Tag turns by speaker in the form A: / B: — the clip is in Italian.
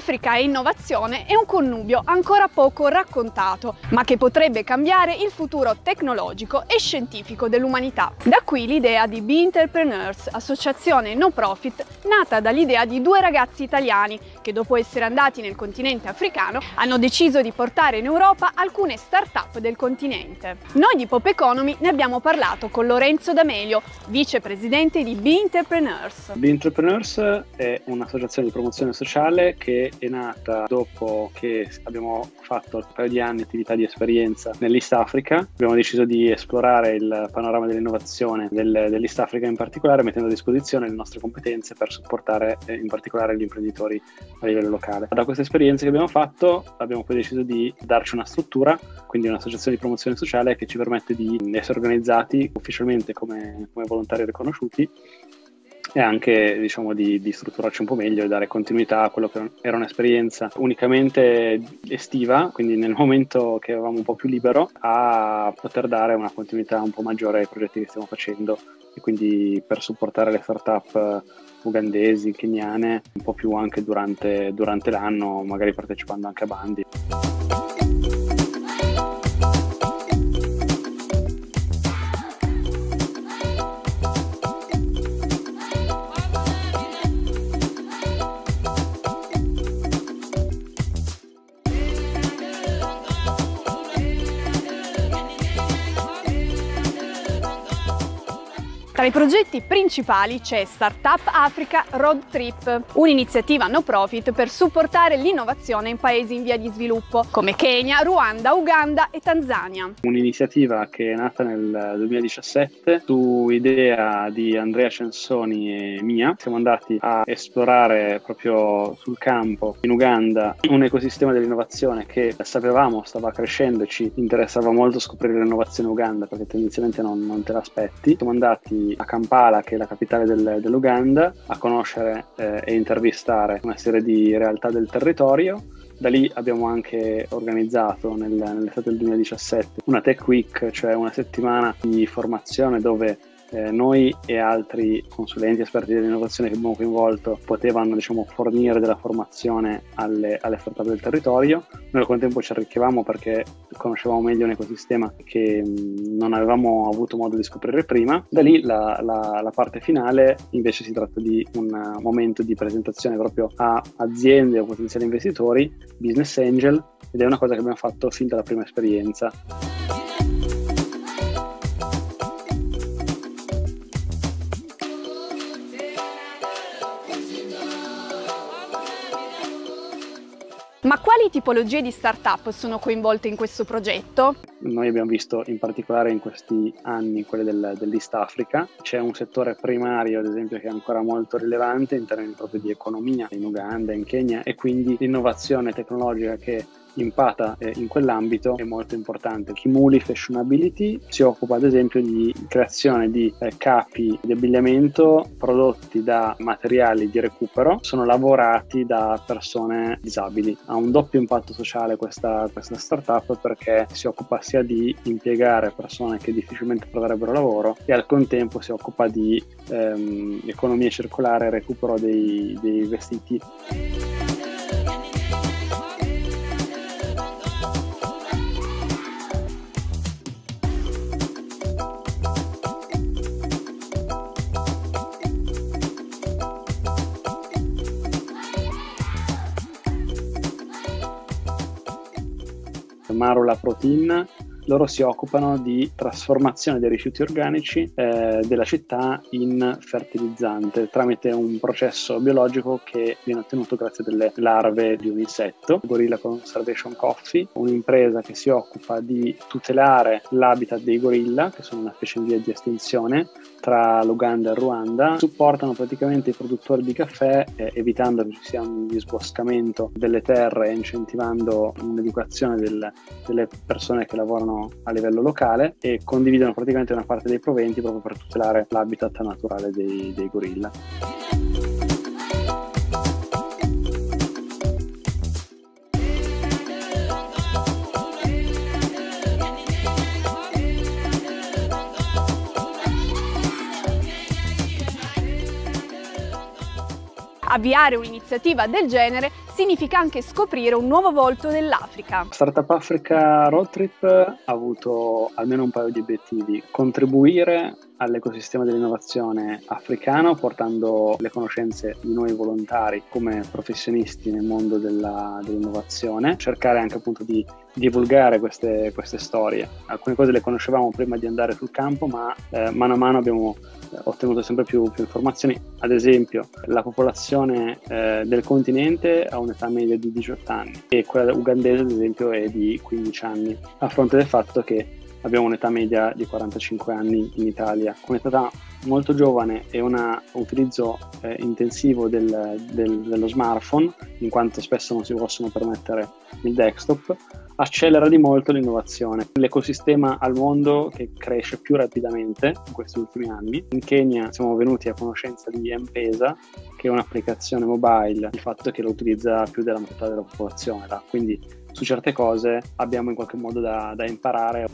A: Africa e innovazione è un connubio ancora poco raccontato, ma che potrebbe cambiare il futuro tecnologico e scientifico dell'umanità. Da qui l'idea di Be Entrepreneurs, associazione no profit nata dall'idea di due ragazzi italiani che dopo essere andati nel continente africano hanno deciso di portare in Europa alcune start-up del continente. Noi di Pop Economy ne abbiamo parlato con Lorenzo D'Amelio, vicepresidente di Be Entrepreneurs.
B: Be Entrepreneurs è un'associazione di promozione sociale che è nata dopo che abbiamo fatto un paio di anni attività di esperienza nell'East Africa. Abbiamo deciso di esplorare il panorama dell'innovazione del, dell'East Africa in particolare, mettendo a disposizione le nostre competenze per supportare eh, in particolare gli imprenditori a livello locale. Da queste esperienze che abbiamo fatto abbiamo poi deciso di darci una struttura, quindi un'associazione di promozione sociale che ci permette di essere organizzati ufficialmente come, come volontari riconosciuti e anche diciamo, di, di, strutturarci un po' meglio e dare continuità a quello che era un'esperienza unicamente estiva, quindi nel momento che avevamo un po' più libero, a poter dare una continuità un po' maggiore ai progetti che stiamo facendo e quindi per supportare le startup ugandesi, keniane, un po' più anche durante, durante l'anno, magari partecipando anche a bandi.
A: Tra i progetti principali c'è Startup Africa Road Trip, un'iniziativa no profit per supportare l'innovazione in paesi in via di sviluppo come Kenya, Ruanda, Uganda e Tanzania.
B: Un'iniziativa che è nata nel 2017 su idea di Andrea Censoni e mia. Siamo andati a esplorare proprio sul campo in Uganda un ecosistema dell'innovazione che sapevamo stava crescendo e ci interessava molto scoprire l'innovazione Uganda perché tendenzialmente non, non te l'aspetti. Siamo andati a Kampala, che è la capitale del, dell'Uganda, a conoscere eh, e intervistare una serie di realtà del territorio. Da lì abbiamo anche organizzato nel, nell'estate del 2017 una Tech Week, cioè una settimana di formazione dove eh, noi e altri consulenti esperti dell'innovazione che abbiamo coinvolto potevano diciamo, fornire della formazione alle, alle startup del territorio. Noi al contempo ci arricchivamo perché conoscevamo meglio un ecosistema che mh, non avevamo avuto modo di scoprire prima. Da lì la, la, la parte finale invece si tratta di un momento di presentazione proprio a aziende o potenziali investitori, business angel, ed è una cosa che abbiamo fatto fin dalla prima esperienza.
A: Ma quali tipologie di start-up sono coinvolte in questo progetto?
B: Noi abbiamo visto in particolare in questi anni quelle del, dell'East Africa. C'è un settore primario, ad esempio, che è ancora molto rilevante in termini proprio di economia in Uganda, in Kenya e quindi l'innovazione tecnologica che impata eh, in quell'ambito è molto importante. Kimuli Fashionability si occupa ad esempio di creazione di eh, capi di abbigliamento prodotti da materiali di recupero, sono lavorati da persone disabili. Ha un doppio impatto sociale questa, questa startup perché si occupa sia di impiegare persone che difficilmente troverebbero lavoro e al contempo si occupa di ehm, economia circolare e recupero dei, dei vestiti. Marula Protein loro si occupano di trasformazione dei rifiuti organici eh, della città in fertilizzante tramite un processo biologico che viene ottenuto grazie alle larve di un insetto. Gorilla Conservation Coffee, un'impresa che si occupa di tutelare l'habitat dei gorilla, che sono una specie in via di estinzione, tra l'Uganda e il Ruanda, supportano praticamente i produttori di caffè eh, evitando che ci sia un disboscamento delle terre e incentivando un'educazione del, delle persone che lavorano a livello locale e condividono praticamente una parte dei proventi proprio per tutelare l'habitat naturale dei, dei gorilla.
A: Avviare un'iniziativa del genere significa anche scoprire un nuovo volto dell'Africa.
B: Startup Africa Road Trip ha avuto almeno un paio di obiettivi. Contribuire all'ecosistema dell'innovazione africano portando le conoscenze di noi volontari come professionisti nel mondo della, dell'innovazione, cercare anche appunto di divulgare queste, queste, storie. Alcune cose le conoscevamo prima di andare sul campo, ma eh, mano a mano abbiamo eh, ottenuto sempre più, più, informazioni. Ad esempio, la popolazione eh, del continente ha un'età media di 18 anni e quella ugandese, ad esempio, è di 15 anni, a fronte del fatto che abbiamo un'età media di 45 anni in Italia, un'età molto giovane e un utilizzo eh, intensivo del, del, dello smartphone, in quanto spesso non si possono permettere il desktop, accelera di molto l'innovazione. L'ecosistema al mondo che cresce più rapidamente in questi ultimi anni. In Kenya siamo venuti a conoscenza di M-Pesa, che è un'applicazione mobile, il fatto che lo utilizza più della metà della popolazione. Quindi su certe cose abbiamo in qualche modo da, da imparare.